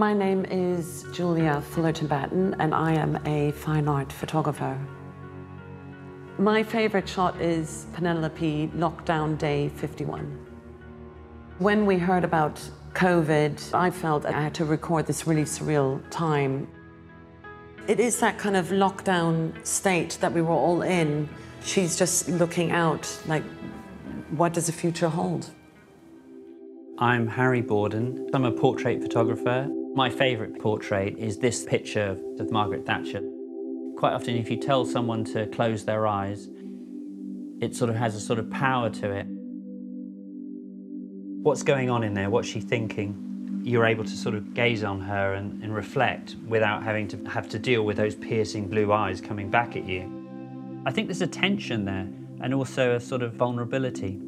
My name is Julia Fullerton Batten, and I am a fine art photographer. My favorite shot is Penelope Lockdown Day 51. When we heard about COVID, I felt I had to record this really surreal time. It is that kind of lockdown state that we were all in. She's just looking out, like, what does the future hold? I'm Harry Borden. I'm a portrait photographer. My favourite portrait is this picture of Margaret Thatcher. Quite often, if you tell someone to close their eyes, it sort of has a sort of power to it. What's going on in there? What's she thinking? You're able to sort of gaze on her and, and reflect without having to have to deal with those piercing blue eyes coming back at you. I think there's a tension there and also a sort of vulnerability.